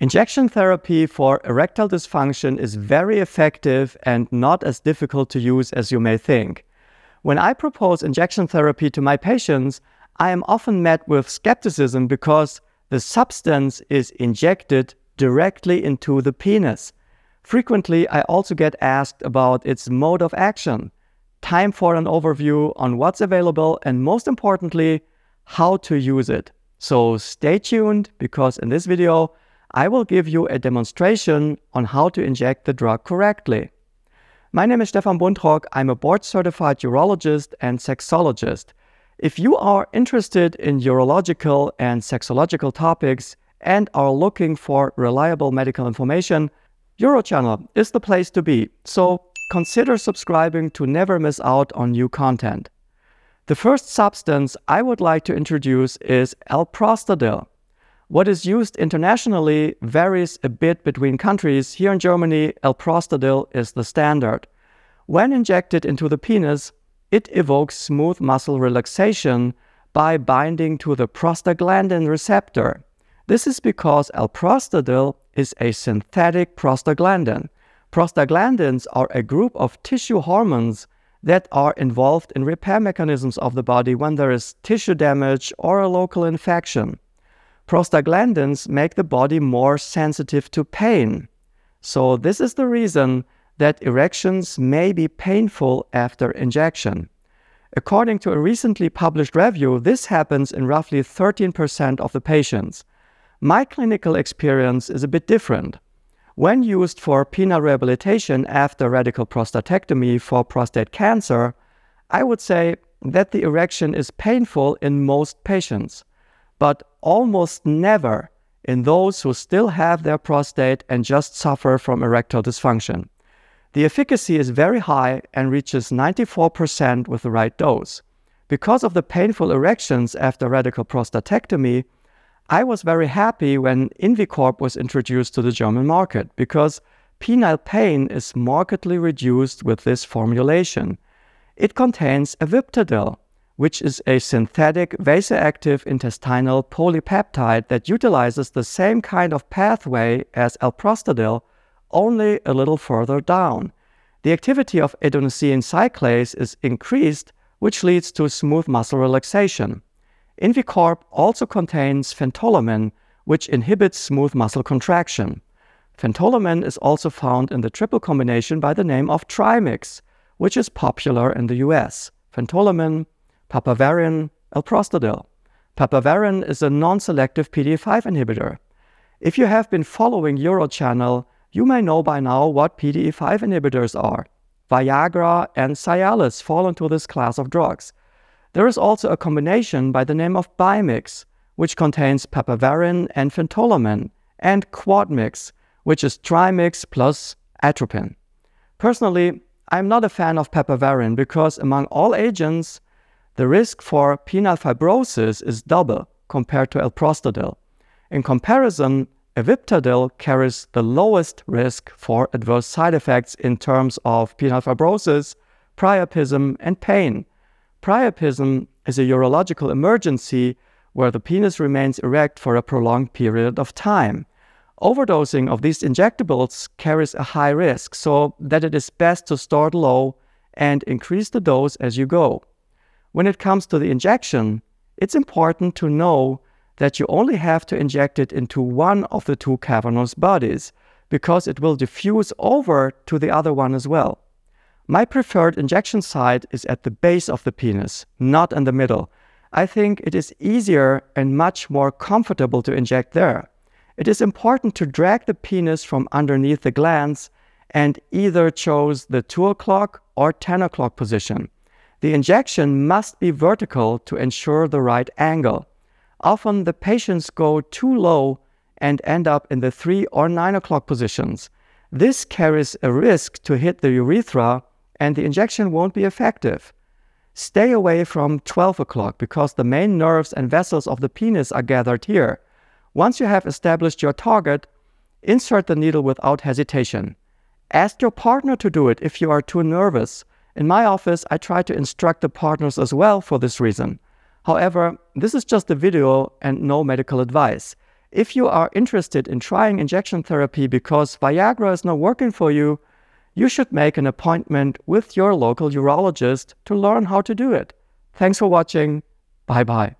Injection therapy for erectile dysfunction is very effective and not as difficult to use as you may think. When I propose injection therapy to my patients, I am often met with skepticism because the substance is injected directly into the penis. Frequently, I also get asked about its mode of action, time for an overview on what's available, and most importantly, how to use it. So stay tuned because in this video, I will give you a demonstration on how to inject the drug correctly. My name is Stefan Buntrock. I'm a board certified urologist and sexologist. If you are interested in urological and sexological topics and are looking for reliable medical information, UroChannel is the place to be. So consider subscribing to never miss out on new content. The first substance I would like to introduce is alprostadil. What is used internationally varies a bit between countries. Here in Germany, alprostadil is the standard. When injected into the penis, it evokes smooth muscle relaxation by binding to the prostaglandin receptor. This is because alprostadil is a synthetic prostaglandin. Prostaglandins are a group of tissue hormones that are involved in repair mechanisms of the body when there is tissue damage or a local infection. Prostaglandins make the body more sensitive to pain. So this is the reason that erections may be painful after injection. According to a recently published review, this happens in roughly 13% of the patients. My clinical experience is a bit different. When used for penile rehabilitation after radical prostatectomy for prostate cancer, I would say that the erection is painful in most patients, but almost never in those who still have their prostate and just suffer from erectile dysfunction. The efficacy is very high and reaches 94% with the right dose. Because of the painful erections after radical prostatectomy, I was very happy when Invicorp was introduced to the German market because penile pain is markedly reduced with this formulation. It contains aviptadil, which is a synthetic vasoactive intestinal polypeptide that utilizes the same kind of pathway as alprostadil, only a little further down. The activity of adenosine cyclase is increased, which leads to smooth muscle relaxation. Invicorp also contains phentolamine, which inhibits smooth muscle contraction. Phentolamine is also found in the triple combination by the name of Trimix, which is popular in the US. Phentolamine, papaverine, alprostadil. Papaverin is a non-selective PDE5 inhibitor. If you have been following UroChannel, you may know by now what PDE5 inhibitors are. Viagra and Cialis fall into this class of drugs. There is also a combination by the name of Bimix, which contains papaverin and phentolamine, and Quadmix, which is trimix plus atropine. Personally, I'm not a fan of papaverin because among all agents, the risk for penile fibrosis is double compared to alprostadil. In comparison, aviptadil carries the lowest risk for adverse side effects in terms of penile fibrosis, priapism, and pain, Priapism is a urological emergency where the penis remains erect for a prolonged period of time. Overdosing of these injectables carries a high risk, so that it is best to start low and increase the dose as you go. When it comes to the injection, it's important to know that you only have to inject it into one of the two cavernous bodies because it will diffuse over to the other one as well. My preferred injection site is at the base of the penis, not in the middle. I think it is easier and much more comfortable to inject there. It is important to drag the penis from underneath the glans and either choose the 2 o'clock or 10 o'clock position. The injection must be vertical to ensure the right angle. Often the patients go too low and end up in the 3 or 9 o'clock positions. This carries a risk to hit the urethra and the injection won't be effective. Stay away from 12 o'clock because the main nerves and vessels of the penis are gathered here. Once you have established your target, insert the needle without hesitation. Ask your partner to do it if you are too nervous. In my office, I try to instruct the partners as well for this reason. However, this is just a video and no medical advice. If you are interested in trying injection therapy because Viagra is not working for you, you should make an appointment with your local urologist to learn how to do it. Thanks for watching. Bye bye.